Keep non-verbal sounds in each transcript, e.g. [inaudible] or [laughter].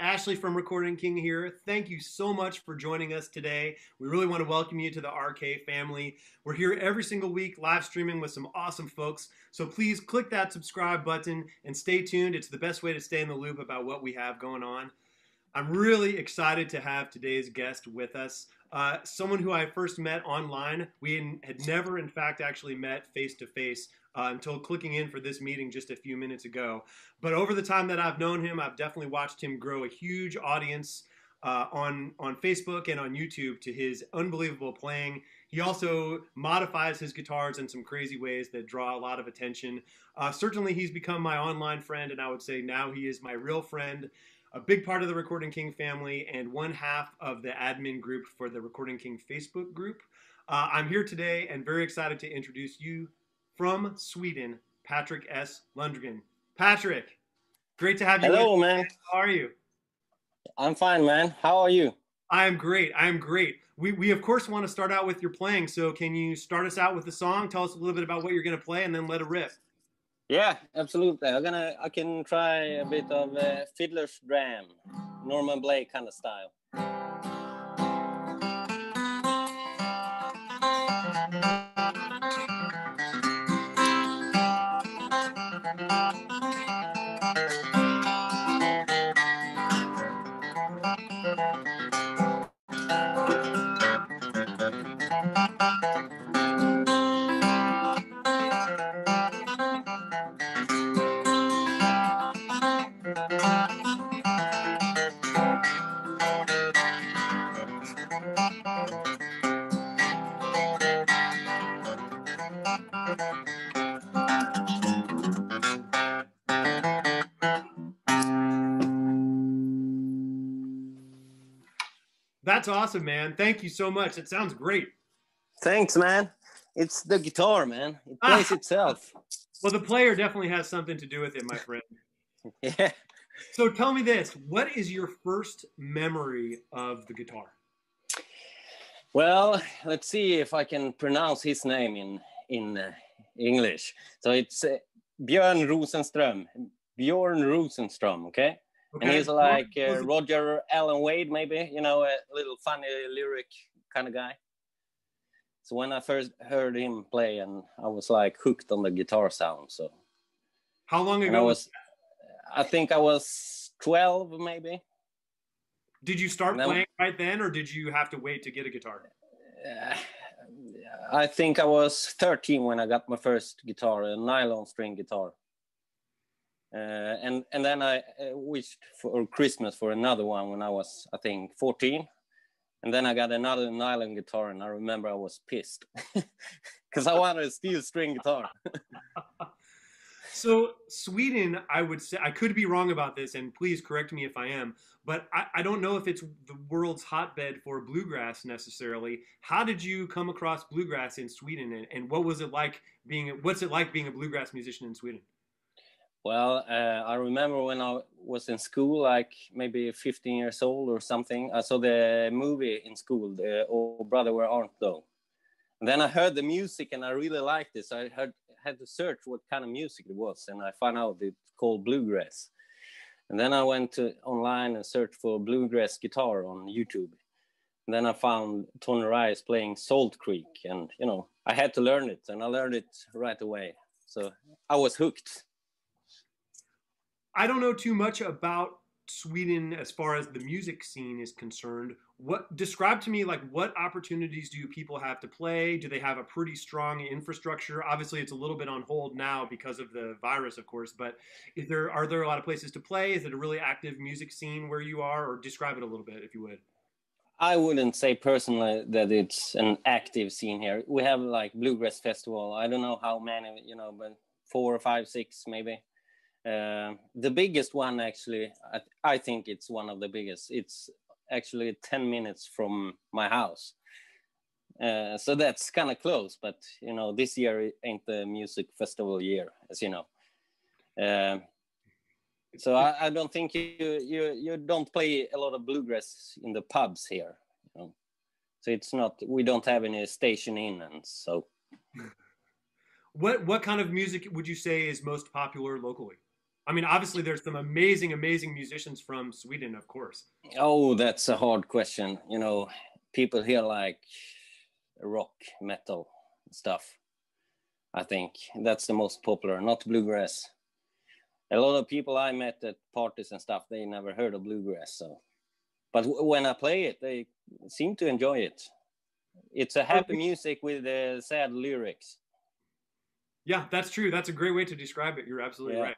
Ashley from Recording King here. Thank you so much for joining us today. We really want to welcome you to the RK family. We're here every single week live streaming with some awesome folks. So please click that subscribe button and stay tuned. It's the best way to stay in the loop about what we have going on. I'm really excited to have today's guest with us. Uh, someone who I first met online. We had never, in fact, actually met face to face until clicking in for this meeting just a few minutes ago. But over the time that I've known him, I've definitely watched him grow a huge audience uh, on on Facebook and on YouTube to his unbelievable playing. He also modifies his guitars in some crazy ways that draw a lot of attention. Uh, certainly, he's become my online friend, and I would say now he is my real friend a big part of the Recording King family and one half of the admin group for the Recording King Facebook group. Uh, I'm here today and very excited to introduce you from Sweden, Patrik S. Lundgren. Patrik, great to have you. Hello, man. How are you? I'm fine, man. How are you? I am great. I am great. We, we of course want to start out with your playing. So can you start us out with the song? Tell us a little bit about what you're going to play, and then let it rip. Yeah, absolutely. I'm gonna. I can try a bit of uh, fiddler's dram, Norman Blake kind of style. That's awesome, man. Thank you so much. It sounds great. Thanks, man. It's the guitar, man. It plays itself. Well, the player definitely has something to do with it, my friend. [laughs] yeah. So tell me this: What is your first memory of the guitar? Well, let's see if I can pronounce his name in in uh, English. So it's uh, Björn Rosenström. Björn Rosenström. Okay. Okay. And he's like uh, Roger Allen Wade, maybe, you know, a little funny lyric kind of guy. So when I first heard him play, and I was like hooked on the guitar sound. So how long ago I was? I think I was twelve, maybe. Did you start then, playing right then, or did you have to wait to get a guitar? Uh, [sighs] I think I was thirteen when I got my first guitar, a nylon string guitar. Uh, and and then I uh, wished for Christmas for another one when I was I think 14, and then I got another nylon guitar, and I remember I was pissed [laughs] because I wanted a steel string guitar. [laughs] so Sweden, I would say I could be wrong about this, and please correct me if I am, but I, I don't know if it's the world's hotbed for bluegrass necessarily. How did you come across bluegrass in Sweden, and, and what was it like being what's it like being a bluegrass musician in Sweden? Well, uh, I remember when I was in school, like maybe 15 years old or something. I saw the movie in school, the Oh Brother Where Art Thou. And then I heard the music and I really liked it. So I heard, had to search what kind of music it was, and I found out it's called bluegrass. And then I went to online and searched for bluegrass guitar on YouTube. And then I found Tony Rice playing Salt Creek, and you know I had to learn it, and I learned it right away. So I was hooked. I don't know too much about Sweden as far as the music scene is concerned. What describe to me like what opportunities do people have to play? Do they have a pretty strong infrastructure? Obviously, it's a little bit on hold now because of the virus, of course. But is there are there a lot of places to play? Is it a really active music scene where you are, or describe it a little bit if you would? I wouldn't say personally that it's an active scene here. We have like bluegrass festival. I don't know how many, you know, but four or five, six maybe uh, the biggest one, actually, I, I, think it's one of the biggest. It's actually 10 minutes from my house. Uh, so that's kind of close, but you know, this year ain't the music festival year, as you know. Uh, so I, I, don't think you, you you don't play a lot of bluegrass in the pubs here. You know? So it's not we don't have any station in, and so. [laughs] What what kind of music would you say is most popular locally? I mean, obviously, there's some amazing, amazing musicians from Sweden, of course. Oh, that's a hard question. You know, people here like rock, metal stuff. I think that's the most popular, not bluegrass. A lot of people I met at parties and stuff, they never heard of bluegrass. So, but when I play it, they seem to enjoy it. It's a happy music with uh, sad lyrics. Yeah, that's true. That's a great way to describe it. You're absolutely yeah. right.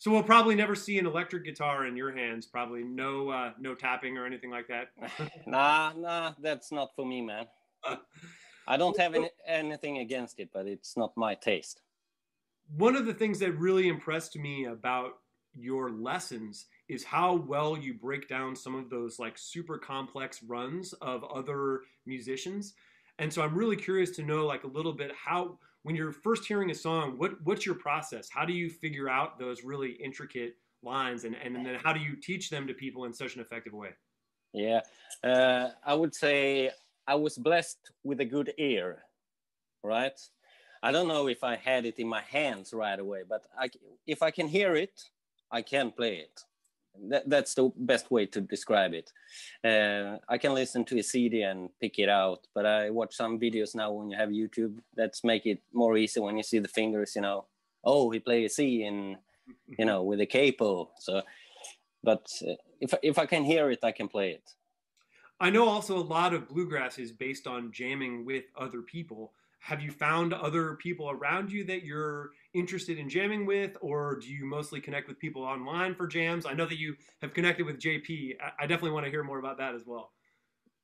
So we'll probably never see an electric guitar in your hands. Probably no, uh, no tapping or anything like that. [laughs] nah, nah, that's not for me, man. I don't have any, anything against it, but it's not my taste. One of the things that really impressed me about your lessons is how well you break down some of those like super complex runs of other musicians. And so I'm really curious to know like a little bit how when you're first hearing a song, what what's your process? How do you figure out those really intricate lines, and and then how do you teach them to people in such an effective way? Yeah, uh, I would say I was blessed with a good ear, right? I don't know if I had it in my hands right away, but I, if I can hear it, I can play it that, that's the best way to describe it. Uh, I can listen to a CD and pick it out, but I watch some videos now when you have YouTube. That's make it more easy when you see the fingers. You know, oh, he play a C in, you know, with a capo. So, but uh, if if I can hear it, I can play it. I know also a lot of bluegrass is based on jamming with other people have you found other people around you that you're interested in jamming with or do you mostly connect with people online for jams? I know that you have connected with jp i definitely want to hear more about that as well.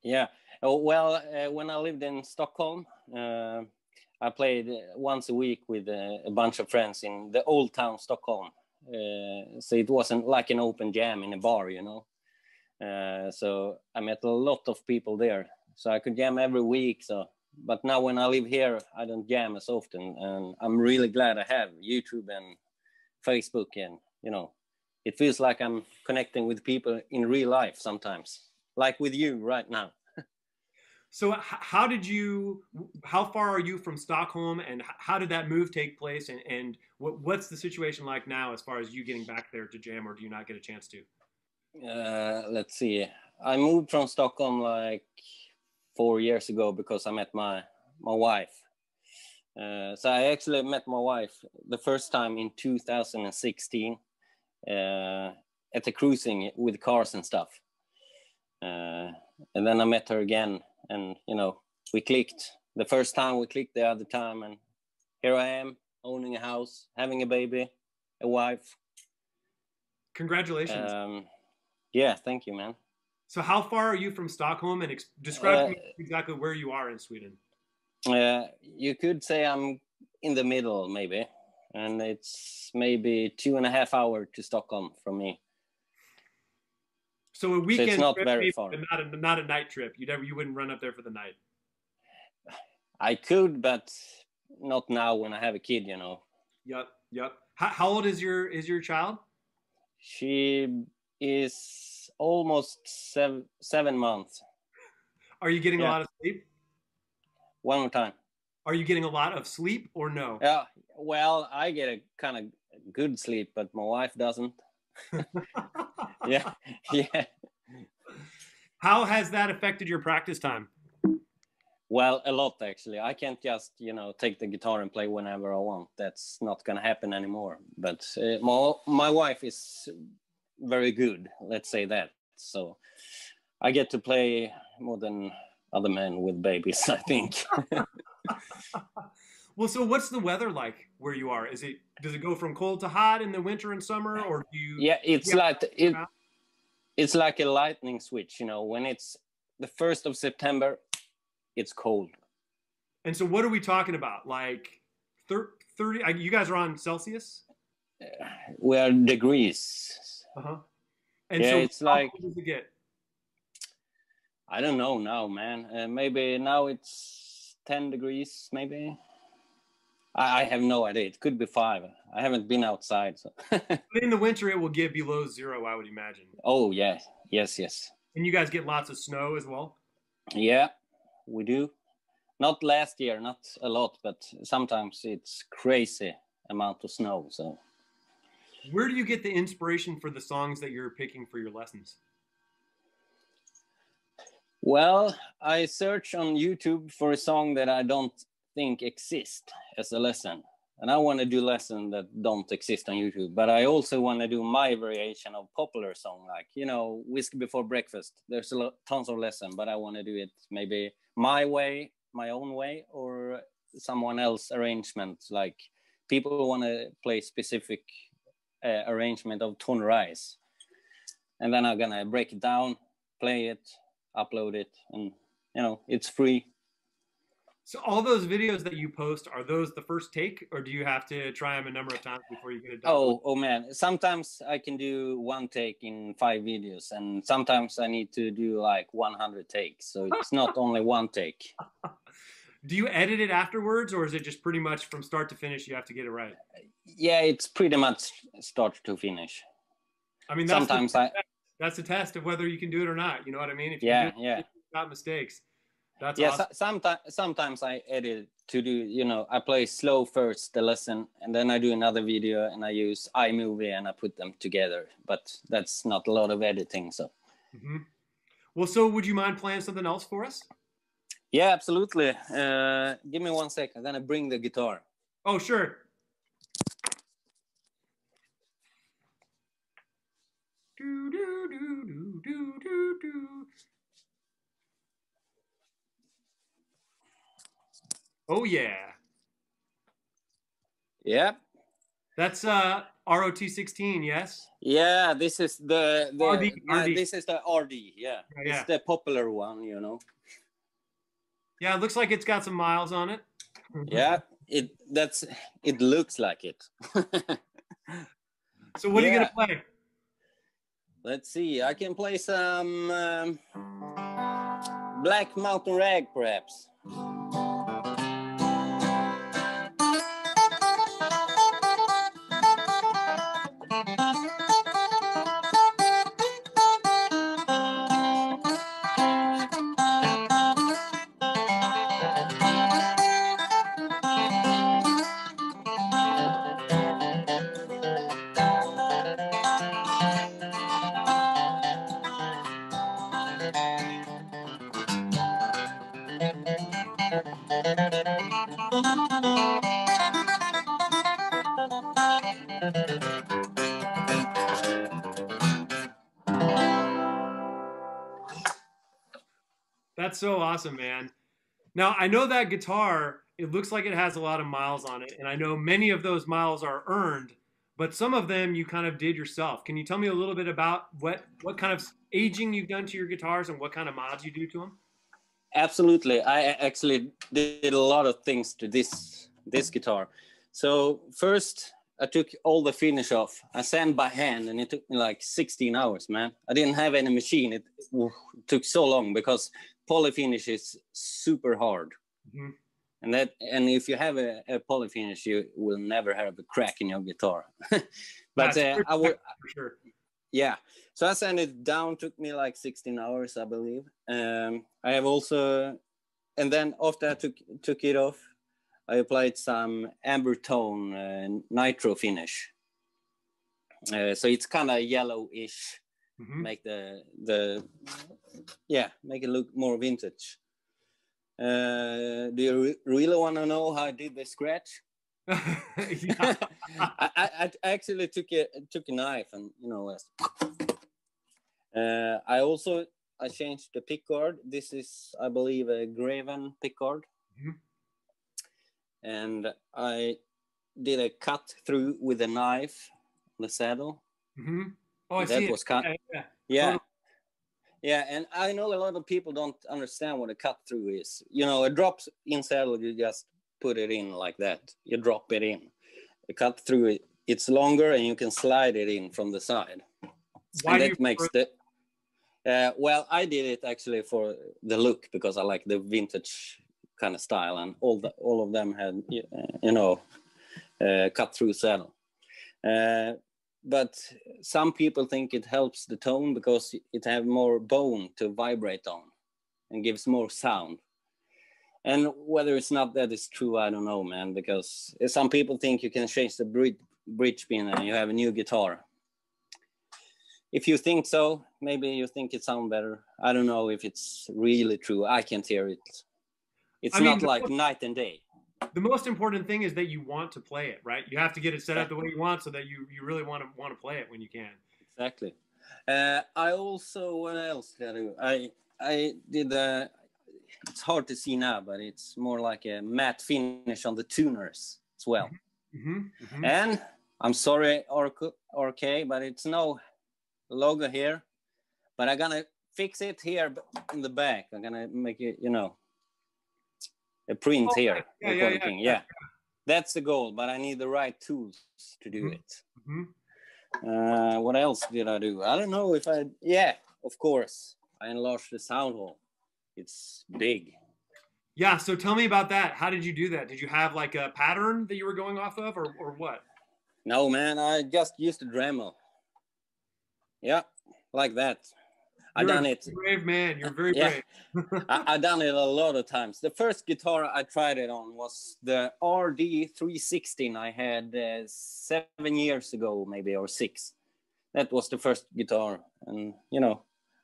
Yeah. Oh, well uh, when i lived in stockholm uh, i played once a week with uh, a bunch of friends in the old town stockholm. Uh, so it wasn't like an open jam in a bar you know? Uh, so i met a lot of people there. So i could jam every week so but now when I live here, I don't jam as often, and I'm really glad I have YouTube and Facebook, and you know, it feels like I'm connecting with people in real life sometimes, like with you right now. [laughs] so, how did you? How far are you from Stockholm, and how did that move take place? And, and what, what's the situation like now as far as you getting back there to jam, or do you not get a chance to? Uh, let's see. I moved from Stockholm like four years ago because I met my my wife. Uh, so I actually met my wife the first time in 2016 uh, at the cruising with cars and stuff. Uh, and then I met her again, and you know we clicked. The first time we clicked, the other time, and here I am owning a house, having a baby, a wife. Congratulations. Um, yeah, thank you, man. So, how far are you from Stockholm, and ex- describe uh, exactly where you are in Sweden? Uh, you could say I'm in the middle, maybe, and it's maybe two and a half hour to Stockholm from me. So a weekend so it's not trip, very far. Not a, not a night trip. You never, you wouldn't run up there for the night. I could, but not now when I have a kid. You know. Yep. Yep. How, how old is your is your child? She is almost seven seven months. Are you getting yeah. a lot of sleep? One more time. Are you getting a lot of sleep or no? Yeah. Well, I get a kind of good sleep, but my wife doesn't. [laughs] yeah. [laughs] Yeah. How has that affected your practice time? Well, a lot actually. I can't just, you know, take the guitar and play whenever I want. That's not going to happen anymore. But uh, my my wife is very good let's say that. So i get to play more than other men with babies [laughs] i think. [laughs] Well so what's the weather like where you are? Is it does it go from cold to hot in the winter and summer or do you yeah it's like it, it's like a lightning switch you know when it's the first of september it's cold. And so what are we talking about? Like 30 you guys are on celsius? Uh, we are degrees uh-huh. And yeah, so it's like does it get? I don't know now, man. Uh, maybe now it's ten degrees, maybe. I, I, have no idea. It could be five. I haven't been outside. So. [laughs] in the winter, it will get below zero. I would imagine. Oh yes, yes, yes. And you guys get lots of snow as well. Yeah, we do. Not last year, not a lot, but sometimes it's crazy amount of snow. So Where do you get the inspiration for the songs that you're picking for your lessons? Well, I search on YouTube for a song that I don't think exists as a lesson. And I want to do lessons that don't exist on YouTube, but I also want to do my variation of popular song, like you know, whiskey before breakfast. There's a lot, tons of lesson, but I want to do it maybe my way, my own way, or someone else arrangement. Like people want to play specific uh, arrangement of Tony Rice, and then I'm gonna break it down, play it, upload it, and you know, it's free so all those videos that you post are those the first take, or do you have to try them a number of times before you get it done? Oh, oh man! Sometimes I can do one take in five videos, and sometimes I need to do like 100 takes. So it's not [laughs] only one take. Do you edit it afterwards, or is it just pretty much from start to finish? You have to get it right. Yeah, it's pretty much start to finish. I mean, that's sometimes the, I that's a test of whether you can do it or not. You know what I mean? If you yeah, yeah, not mistakes. That's yeah. Awesome. So, sometimes sometimes I edit to do you know I play slow first the lesson and then I do another video and I use iMovie and I put them together. But that's not a lot of editing. So. Mm-hmm. Well, so would you mind playing something else for us? Yeah, absolutely. Uh, give me one second. Then I bring the guitar. Oh, sure. Do, do, do, do, do, do. Oh yeah. Yep. That's uh ROT16, yes. Yeah, this is the, the RD, uh, this is the RD. Yeah, yeah. it's the popular one, you know. Yeah, it looks like it's got some miles on it. [laughs] yeah, it that's it looks like it. [laughs] so what yeah. are you gonna play? Let's see. I can play some um, Black Mountain Rag, perhaps. Awesome, man. Now, I know that guitar, it looks like it has a lot of miles on it. And I know many of those miles are earned, but some of them you kind of did yourself. Can you tell me a little bit about what, what kind of aging you've done to your guitars and what kind of mods you do to them? Absolutely. I actually did a lot of things to this this guitar. So first I took all the finish off. I sand by hand and it took me like 16 hours, man. I didn't have any machine. It, it took so long because poly finish is super hard. Mm-hmm. And that and if you have a, a poly finish, you will never have a crack in your guitar. [laughs] but uh, I would sure. Yeah. So I sent it down, took me like 16 hours, I believe. Um, I have also and then after I took took it off, I applied some amber tone uh, nitro finish. Uh, so it's kind of yellowish, mm-hmm. make the the yeah make it look more vintage. Uh, do you re- really want to know how I did the scratch? [laughs] [laughs] I, I, I, actually took a took a knife and you know uh, I also I changed the pickguard. This is I believe a Graven pickguard. Mm-hmm and I did a cut through with a knife on the saddle. Mm-hmm. Oh, I that see was cut. Yeah, yeah. yeah. Yeah, and I know a lot of people don't understand what a cut through is. You know, a drop in saddle, you just put it in like that. You drop it in. A cut through it's longer and you can slide it in from the side. Why and that makes the. Uh, well, I did it actually for the look because I like the vintage kind of style, and all the, all of them had you know uh, cut through saddle. Uh, but some people think it helps the tone because it have more bone to vibrate on and gives more sound. And whether it's not that is true, I don't know, man. Because some people think you can change the bridge bridge pin and you have a new guitar. If you think so, maybe you think it sounds better. I don't know if it's really true. I can't hear it. It's I mean, not like night and day. The most important thing is that you want to play it, right? You have to get it set up the way you want so that you, you really want to want to play it when you can. Exactly. Uh, I also what else did I do? I I did a. It's hard to see now, but it's more like a matte finish on the tuners as well. Mm-hmm. Mm-hmm. And I'm sorry, RK, but it's no logo here. But I'm gonna fix it here in the back. I'm gonna make it, you know, a print oh, here. Yeah, yeah, yeah, yeah, That's the goal, but I need the right tools to do mm-hmm. it. Mm-hmm. Uh, what else did I do? I don't know if I. Yeah, of course, I enlarged the sound hole. It's big. Yeah. So tell me about that. How did you do that? Did you have like a pattern that you were going off of, or or what? No, man. I just used a Dremel. Yeah, like that. I done it. Brave man, you're very yeah. brave. [laughs] I, I done it a lot of times. The first guitar I tried it on was the RD 316 I had uh, seven years ago, maybe or six. That was the first guitar, and you know,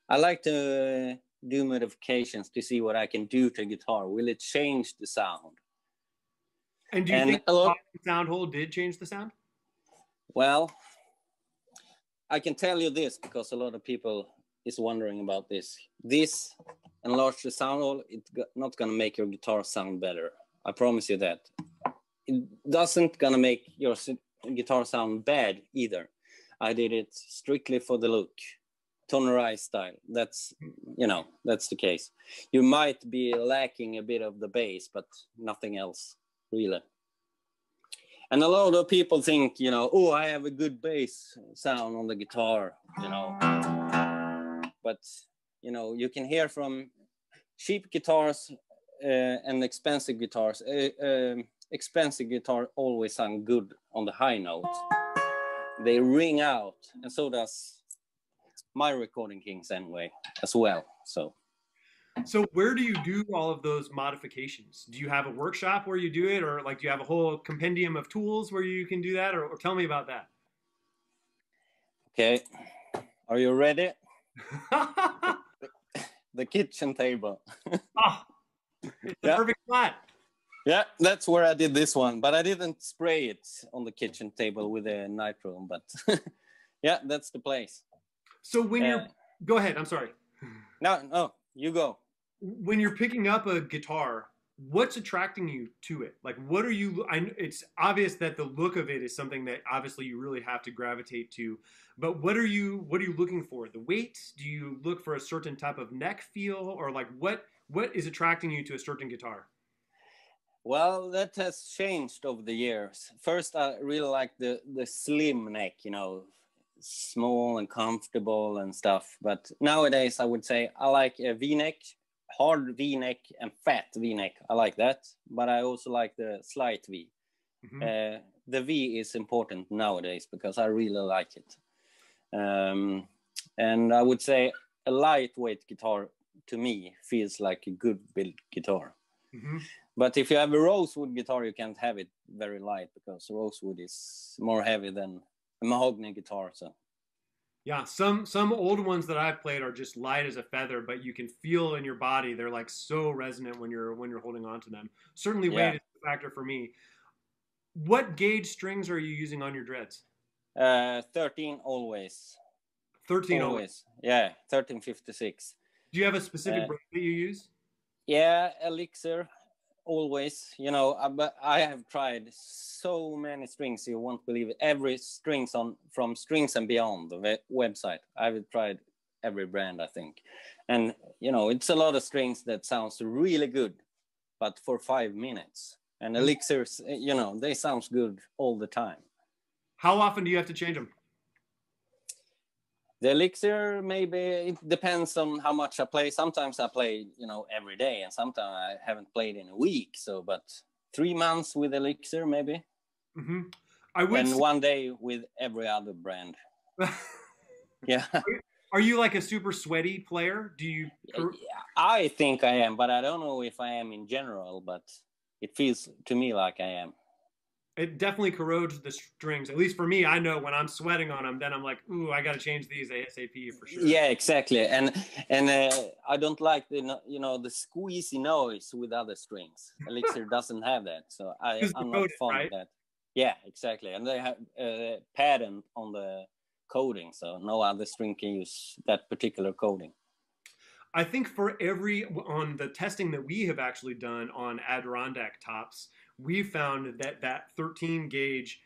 I like to uh, do modifications to see what I can do to guitar. Will it change the sound? And do you and think the sound hole did change the sound? Well, I can tell you this because a lot of people is wondering about this. This enlarged the sound hole, it's not gonna make your guitar sound better. I promise you that. It doesn't gonna make your guitar sound bad either. I did it strictly for the look, tonerized style. That's, you know, that's the case. You might be lacking a bit of the bass, but nothing else, really. And a lot of people think, you know, oh, I have a good bass sound on the guitar, you know but you know you can hear from cheap guitars uh, and expensive guitars. Uh, um, expensive guitar always sound good on the high notes. They ring out, and so does my recording kings anyway as well. So. So where do you do all of those modifications? Do you have a workshop where you do it, or like do you have a whole compendium of tools where you can do that, or, or tell me about that? Okay, are you ready? [laughs] the, kitchen table. [laughs] oh, it's the yeah. perfect spot. Yeah, that's where I did this one, but I didn't spray it on the kitchen table with a nitro. But [laughs] yeah, that's the place. So when uh, you're, go ahead. I'm sorry. No, no, you go. When you're picking up a guitar, what's attracting you to it? Like what are you I, it's obvious that the look of it is something that obviously you really have to gravitate to but what are you what are you looking for? The weight? Do you look for a certain type of neck feel or like what what is attracting you to a certain guitar? Well that has changed over the years. First i really like the the slim neck you know small and comfortable and stuff but nowadays i would say i like a v-neck hard V-neck and fat V-neck. I like that, but I also like the slight V. Mm-hmm. Uh, the V is important nowadays because I really like it. Um, and I would say a lightweight guitar to me feels like a good built guitar. Mm-hmm. But if you have a rosewood guitar, you can't have it very light because rosewood is more heavy than a mahogany guitar. So yeah, some some old ones that I've played are just light as a feather, but you can feel in your body they're like so resonant when you're when you're holding on to them. Certainly, yeah. weight is a factor for me. What gauge strings are you using on your dreads? Uh, thirteen always. Thirteen always. always. Yeah, thirteen fifty six. Do you have a specific uh, brand that you use? Yeah, Elixir always you know uh, but i have tried so many strings you won't believe it. Every strings on from strings and beyond the website. I've tried every brand i think. And you know it's a lot of strings that sounds really good but for five minutes. And mm-hmm. elixirs you know they sounds good all the time. How often do you have to change them the elixir maybe it depends on how much i play. Sometimes i play you know every day and sometimes i haven't played in a week so but three months with elixir maybe? Mm-hmm. i would and say- one day with every other brand. [laughs] Yeah. Are you like a super sweaty player? Do you i think i am but i don't know if i am in general but it feels to me like i am It definitely corrodes the strings. At least for me, I know when I'm sweating on them, then I'm like, ooh, I got to change these ASAP for sure. Yeah, exactly. And and uh, I don't like the you know the squeezy noise with other strings. Elixir [laughs] doesn't have that, so I, I'm not fond right? of that. Yeah, exactly. And they have a patent on the coding, so no other string can use that particular coding. I think for every on the testing that we have actually done on Adirondack tops, we found that that 13 gauge,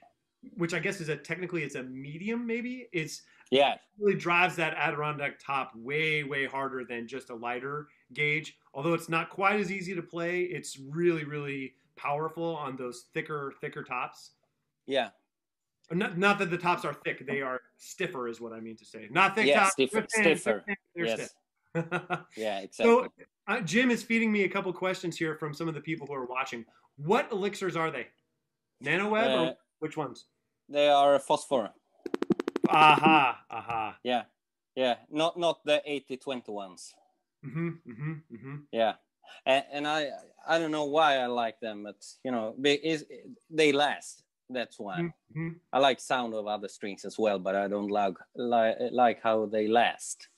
which I guess is a technically it's a medium, maybe it's yeah really drives that Adirondack top way way harder than just a lighter gauge. Although it's not quite as easy to play, it's really really powerful on those thicker thicker tops. Yeah. Not, not that the tops are thick; they are stiffer, is what I mean to say. Not thick yeah, tops. Stiffer. stiffer. Yes. stiff. [laughs] yeah, exactly. So uh, Jim is feeding me a couple questions here from some of the people who are watching. What elixirs are they? NanoWeb uh, or which ones? They are a phosphor. Aha, aha. Yeah, yeah. Not not the 80-20 ones. Mm-hmm, mm-hmm, mm-hmm. Yeah, and, and I I don't know why I like them, but you know, is they last. That's why mm-hmm. I like sound of other strings as well, but I don't like like like how they last.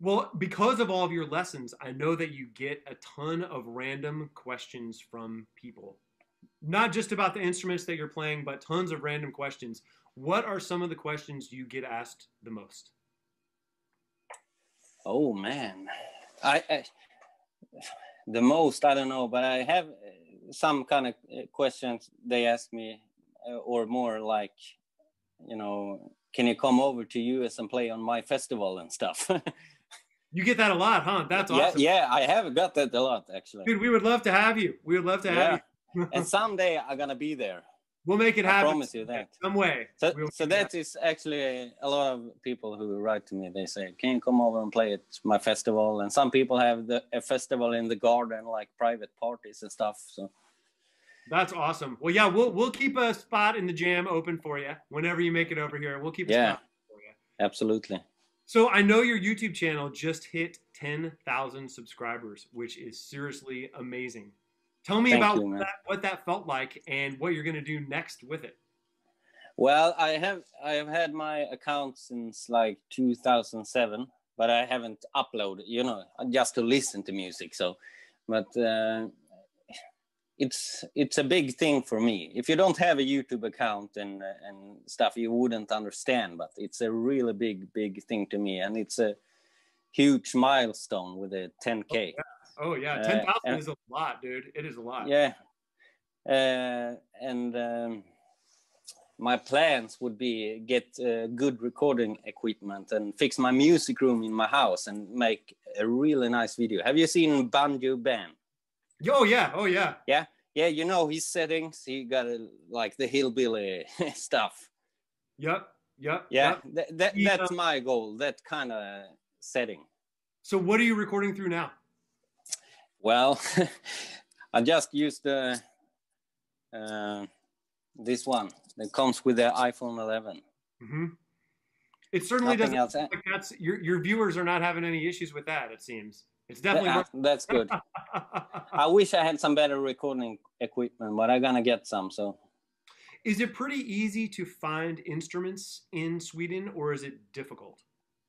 Well, because of all of your lessons, I know that you get a ton of random questions from people. Not just about the instruments that you're playing, but tons of random questions. What are some of the questions you get asked the most? Oh man. I, I the most I don't know, but I have some kind of questions they ask me uh, or more like you know, can you come over to US and play on my festival and stuff? [laughs] You get that a lot, huh? That's awesome. Yeah, I have got that a lot actually. Dude, we would love to have you. We would love to have yeah. you. [laughs] and someday I'm gonna be there. We'll make it happen. I promise you that. Some way. So, we'll so that is actually a lot of people who write to me. They say, "Can you come over and play at my festival?" And some people have the, a festival in the garden, like private parties and stuff. So that's awesome. Well, yeah, we'll we'll keep a spot in the jam open for you whenever you make it over here. We'll keep a yeah, spot for you. Absolutely. So I know your YouTube channel just hit 10,000 subscribers, which is seriously amazing. Tell me Thank about you, what, that, what that felt like and what you're going to do next with it. Well, I have I have had my account since like 2007, but I haven't uploaded, you know, just to listen to music. So, but uh, it's it's a big thing for me. If you don't have a YouTube account and and stuff, you wouldn't understand. But it's a really big big thing to me, and it's a huge milestone with a 10k. Oh yeah, oh, yeah. 10,000 uh, is a lot, dude. It is a lot. Yeah, uh, and um, my plans would be get uh, good recording equipment and fix my music room in my house and make a really nice video. Have you seen Banjo Ben? Oh yeah, oh yeah, yeah, yeah. You know his settings. He got a, like the hillbilly [laughs] stuff. Yep, yep. Yeah, yep. That, that that's my goal. That kind of setting. So what are you recording through now? Well, [laughs] I just used the uh, this one that comes with the iPhone 11. Mm-hmm. It certainly Nothing doesn't. Else. Like that's your your viewers are not having any issues with that. It seems. It's definitely that, that's good. I [laughs] wish I had some better recording equipment, but I'm gonna get some. So, is it pretty easy to find instruments in Sweden, or is it difficult?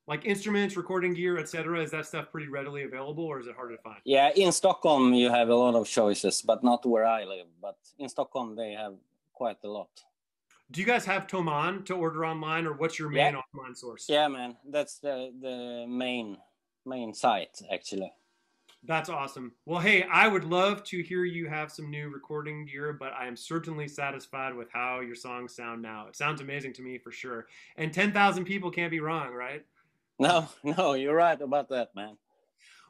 Like instruments, recording gear, etc. Is that stuff pretty readily available, or is it hard to find? Yeah, in Stockholm you have a lot of choices, but not where I live. But in Stockholm they have quite a lot. Do you guys have Thomann to order online, or what's your main yeah. online source? Yeah, man, that's the the main main site actually. That's awesome. Well, hey, I would love to hear you have some new recording gear, but I am certainly satisfied with how your songs sound now. It sounds amazing to me for sure. And 10,000 people can't be wrong, right? [laughs] No, no, you're right about that, man.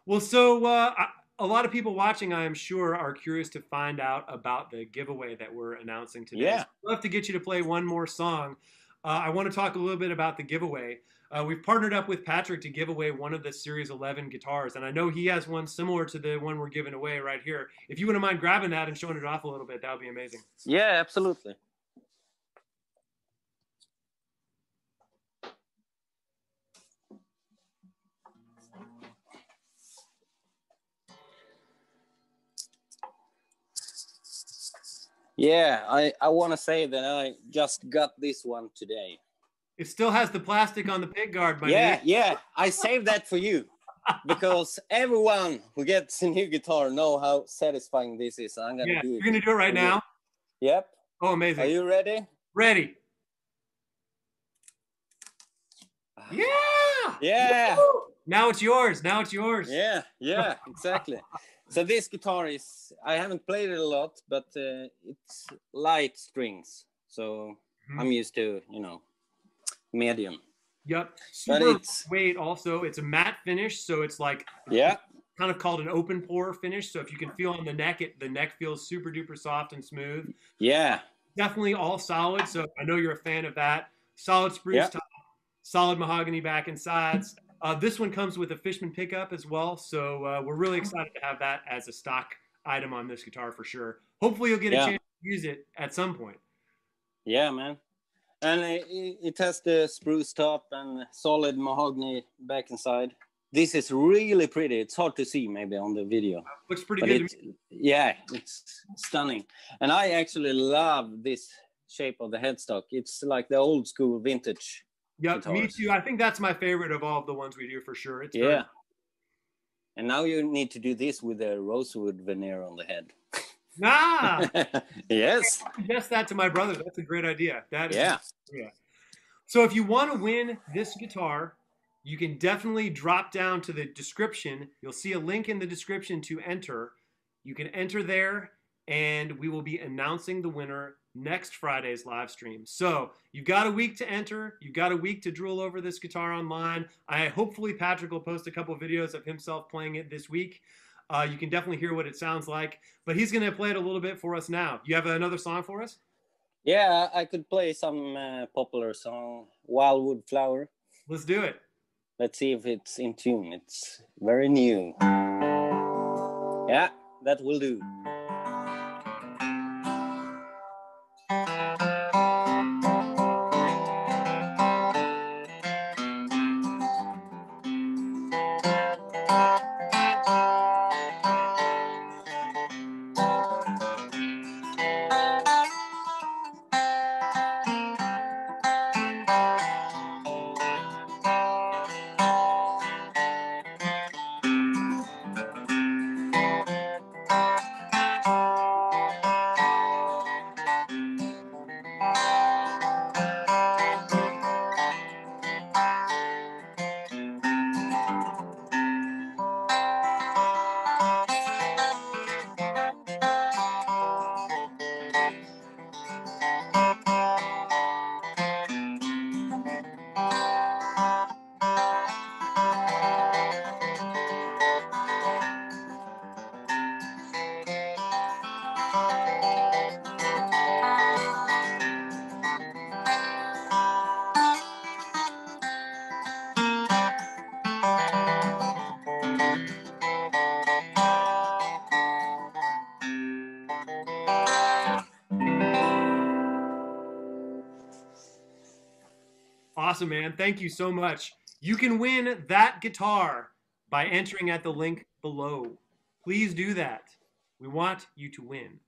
Well, so uh, a lot of people watching, I am sure, are curious to find out about the giveaway that we're announcing today. Yeah. So I'd love to get you to play one more song. Uh, I want to talk a little bit about the giveaway. Uh, we've partnered up with Patrik to give away one of the Series 11 guitars, and I know he has one similar to the one we're giving away right here. If you wouldn't mind grabbing that and showing it off a little bit, that would be amazing. Yeah, absolutely. Yeah, I, I want to say that I just got this one today. It still has the plastic on the pick guard, my yeah, yeah. I [laughs] saved that for you because everyone who gets a new guitar know how satisfying this is. I'm gonna Yeah, do it. you're gonna do it right now. Yep. Oh, amazing. Are you ready? Ready? Yeah. Yeah. Woo! Now it's yours. Now it's yours. Yeah, yeah, exactly. [laughs] so this guitar is I haven't played it a lot, but uh, it's light strings. So Mhm. I'm used to, you know, medium. Yep. But Super it's- weight. Also, it's a matte finish, so it's like Yeah. kind of called an open pore finish. So if you can feel on the neck, it the neck feels super duper soft and smooth. Yeah. Definitely all solid. So I know you're a fan of that. Solid spruce Yeah. top, solid mahogany back and sides. Uh, this one comes with a Fishman pickup as well. So uh, we're really excited to have that as a stock item on this guitar for sure. Hopefully you'll get a chance to use it at some point. Yeah, man. And it, it has the spruce top and solid mahogany back and side. This is really pretty. It's hard to see maybe on the video, Looks pretty but good. it, yeah, it's stunning. And I actually love this shape of the headstock. It's like the old school vintage. Yep, me too. I think that's my favorite of all of the ones we do for sure. It's very- Yeah. And now you need to do this with a rosewood veneer on the head. [laughs] Ah, [laughs] yes. suggest that to my brother. That's a great idea. That is Yeah. So if you want to win this guitar, you can definitely drop down to the description. You'll see a link in the description to enter. You can enter there, and we will be announcing the winner next Friday's live stream. So you've got a week to enter. You've got a week to drool over this guitar online. I hopefully Patrik will post a couple videos of himself playing it this week. Uh, you can definitely hear what it sounds like, but he's going to play it a little bit for us now. You have another song for us? Yeah, I could play some uh, popular song, Wildwood Flower. Let's do it. Let's see if it's in tune. It's very new. Yeah, that will do. Awesome, man. Thank you so much. You can win that guitar by entering at the link below. Please do that. We want you to win.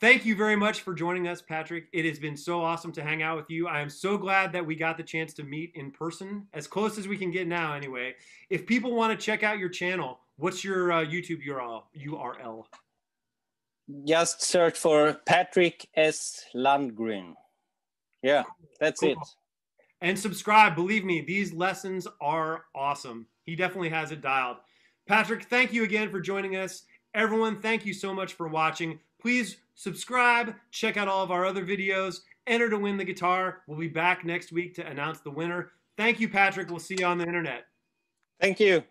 Thank you very much for joining us, Patrik. It has been so awesome to hang out with you. I am so glad that we got the chance to meet in person, as close as we can get now, anyway. If people want to check out your channel, what's your uh, YouTube URL? URL. Just search for Patrik S. Lundgren. Yeah, that's Cool. it. And subscribe. Believe me, these lessons are awesome. He definitely has it dialed. Patrik, thank you again for joining us. Everyone, thank you so much for watching. Please subscribe, check out all of our other videos, enter to win the guitar. We'll be back next week to announce the winner. Thank you, Patrik. We'll see you on the internet. Thank you.